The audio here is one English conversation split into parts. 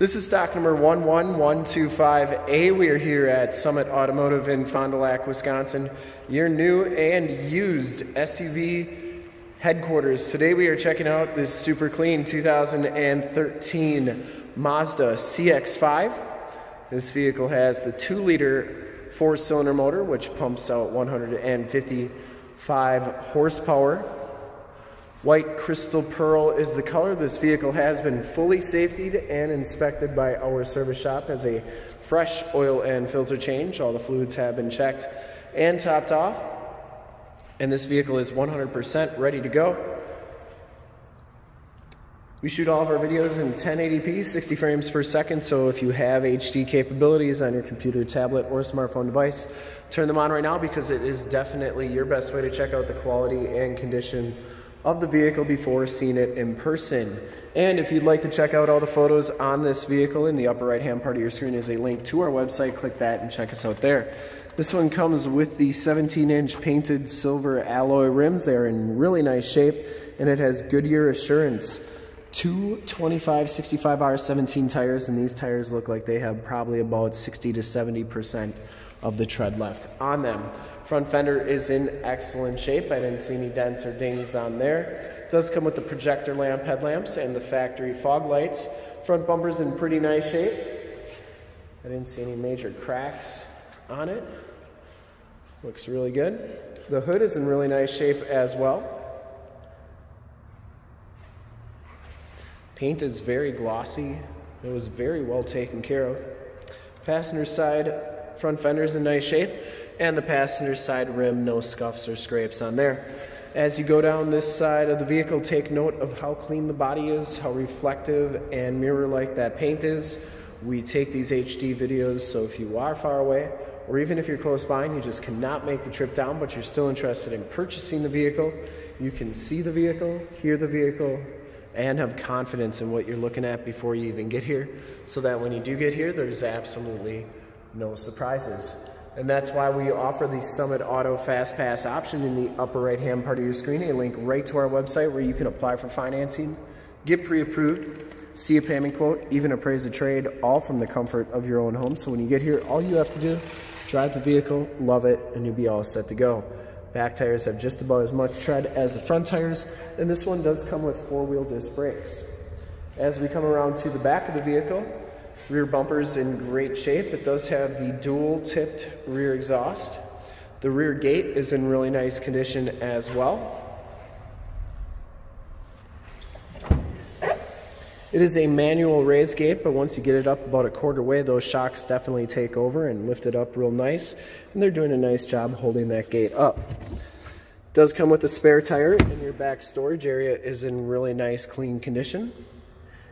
This is stock number 11125A. We are here at Summit Automotive in Fond du Lac, Wisconsin, your new and used SUV headquarters. Today we are checking out this super clean 2013 Mazda CX-5. This vehicle has the 2 liter 4 cylinder motor which pumps out 155 horsepower White crystal pearl is the color. This vehicle has been fully safetied and inspected by our service shop as a fresh oil and filter change. All the fluids have been checked and topped off. And this vehicle is 100% ready to go. We shoot all of our videos in 1080p, 60 frames per second, so if you have HD capabilities on your computer, tablet, or smartphone device, turn them on right now because it is definitely your best way to check out the quality and condition of the vehicle before seeing it in person. And if you'd like to check out all the photos on this vehicle, in the upper right hand part of your screen is a link to our website. Click that and check us out there. This one comes with the 17 inch painted silver alloy rims. They're in really nice shape and it has Goodyear Assurance. Two 25 65 R17 tires and these tires look like they have probably about 60 to 70% of the tread left on them. Front fender is in excellent shape. I didn't see any dents or dings on there. Does come with the projector lamp headlamps and the factory fog lights. Front bumper's in pretty nice shape. I didn't see any major cracks on it. Looks really good. The hood is in really nice shape as well. Paint is very glossy. It was very well taken care of. Passenger side front fender's in nice shape and the passenger side rim, no scuffs or scrapes on there. As you go down this side of the vehicle, take note of how clean the body is, how reflective and mirror-like that paint is. We take these HD videos, so if you are far away, or even if you're close by and you just cannot make the trip down, but you're still interested in purchasing the vehicle, you can see the vehicle, hear the vehicle, and have confidence in what you're looking at before you even get here, so that when you do get here, there's absolutely no surprises. And that's why we offer the Summit Auto Fast Pass option in the upper right hand part of your screen, a link right to our website where you can apply for financing, get pre-approved, see a payment quote, even appraise a trade, all from the comfort of your own home. So when you get here, all you have to do, drive the vehicle, love it, and you'll be all set to go. Back tires have just about as much tread as the front tires, and this one does come with four-wheel disc brakes. As we come around to the back of the vehicle, Rear bumper is in great shape. It does have the dual tipped rear exhaust. The rear gate is in really nice condition as well. It is a manual raise gate, but once you get it up about a quarter way, those shocks definitely take over and lift it up real nice. And they're doing a nice job holding that gate up. It does come with a spare tire, and your back storage area is in really nice, clean condition.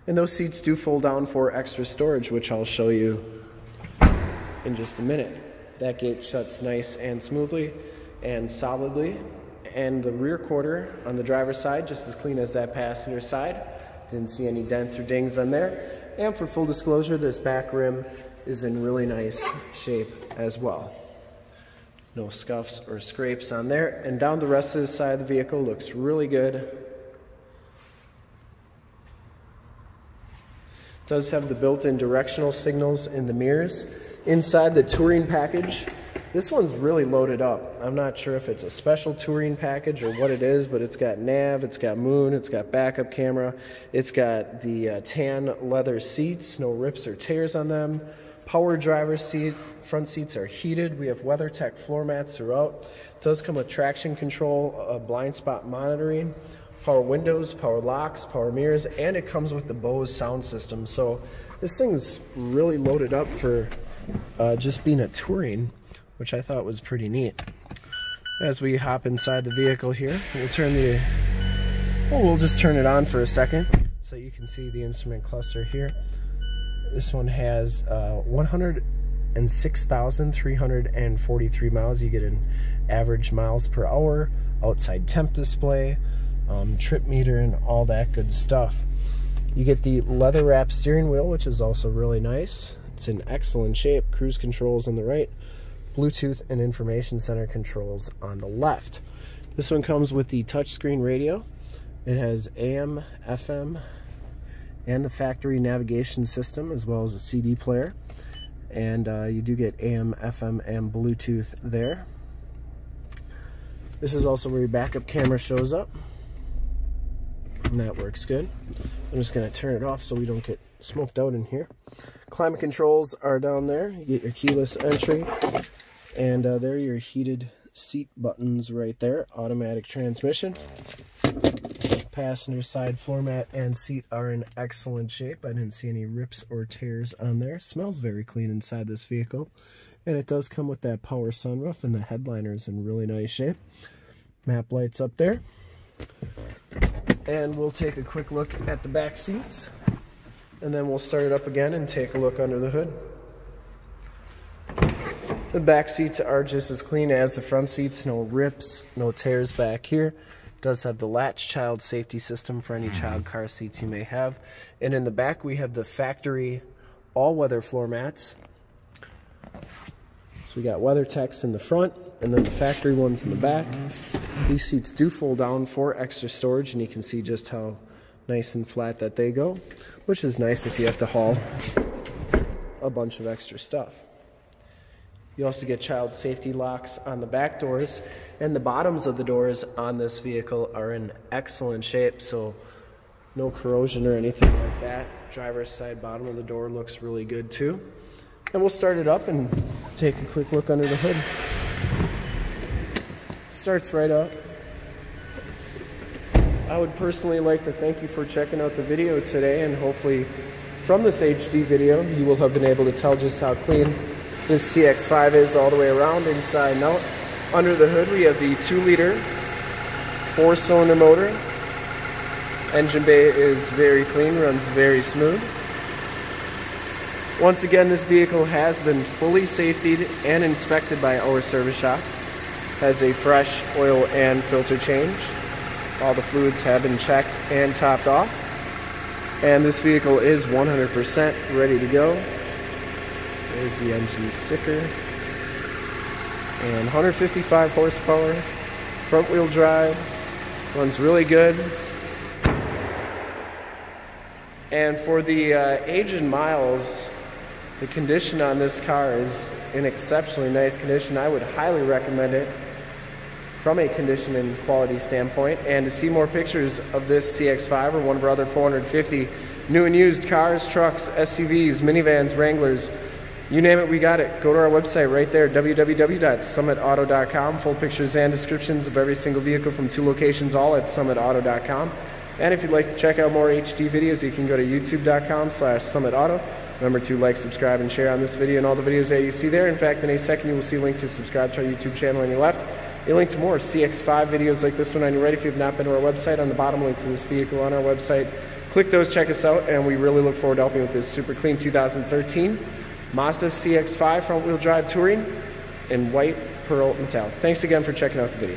And those seats do fold down for extra storage, which I'll show you in just a minute. That gate shuts nice and smoothly and solidly. And the rear quarter on the driver's side, just as clean as that passenger side. Didn't see any dents or dings on there. And for full disclosure, this back rim is in really nice shape as well. No scuffs or scrapes on there. And down the rest of the side of the vehicle looks really good. does have the built-in directional signals in the mirrors. Inside the touring package, this one's really loaded up. I'm not sure if it's a special touring package or what it is, but it's got nav, it's got moon, it's got backup camera, it's got the uh, tan leather seats, no rips or tears on them. Power driver's seat, front seats are heated. We have WeatherTech floor mats throughout. It does come with traction control, uh, blind spot monitoring power windows, power locks, power mirrors, and it comes with the Bose sound system. So this thing's really loaded up for uh, just being a touring, which I thought was pretty neat. As we hop inside the vehicle here, we'll turn the, well, we'll just turn it on for a second so you can see the instrument cluster here. This one has uh, 106,343 miles. You get an average miles per hour, outside temp display, um, trip meter and all that good stuff. You get the leather wrap steering wheel, which is also really nice. It's in excellent shape. Cruise controls on the right, Bluetooth and information center controls on the left. This one comes with the touchscreen radio. It has AM, FM, and the factory navigation system as well as a CD player. And uh, you do get AM, FM, and Bluetooth there. This is also where your backup camera shows up. And that works good. I'm just going to turn it off so we don't get smoked out in here. Climate controls are down there. You get your keyless entry. And uh, there are your heated seat buttons right there. Automatic transmission. Passenger side floor mat and seat are in excellent shape. I didn't see any rips or tears on there. Smells very clean inside this vehicle. And it does come with that power sunroof and the headliner is in really nice shape. Map lights up there. And we'll take a quick look at the back seats. And then we'll start it up again and take a look under the hood. The back seats are just as clean as the front seats. No rips, no tears back here. It does have the latch child safety system for any mm-hmm. child car seats you may have. And in the back we have the factory all-weather floor mats. So we got WeatherTechs in the front and then the factory ones in the back. These seats do fold down for extra storage and you can see just how nice and flat that they go, which is nice if you have to haul a bunch of extra stuff. You also get child safety locks on the back doors, and the bottoms of the doors on this vehicle are in excellent shape, so no corrosion or anything like that. Driver's side bottom of the door looks really good too. And we'll start it up and take a quick look under the hood. Starts right up. I would personally like to thank you for checking out the video today and hopefully from this HD video you will have been able to tell just how clean this CX-5 is all the way around inside and out. Under the hood we have the 2 liter 4 cylinder motor. Engine bay is very clean, runs very smooth. Once again this vehicle has been fully safetied and inspected by our service shop. Has a fresh oil and filter change. All the fluids have been checked and topped off. And this vehicle is 100% ready to go. There's the engine sticker. And 155 horsepower, front wheel drive, runs really good. And for the uh, age and miles, the condition on this car is in exceptionally nice condition. I would highly recommend it from a condition and quality standpoint. And to see more pictures of this CX-5 or one of our other 450 new and used cars, trucks, SUVs, minivans, Wranglers, you name it, we got it. Go to our website right there, www.summitauto.com. Full pictures and descriptions of every single vehicle from two locations, all at summitauto.com. And if you'd like to check out more HD videos, you can go to youtube.com slash summitauto. Remember to like, subscribe, and share on this video and all the videos that you see there. In fact, in a second, you will see a link to subscribe to our YouTube channel on your left. A link to more CX-5 videos like this one on your right if you have not been to our website. On the bottom, link to this vehicle on our website. Click those, check us out, and we really look forward to helping with this super clean 2013 Mazda CX-5 front-wheel drive touring in white pearl metallic. Thanks again for checking out the video.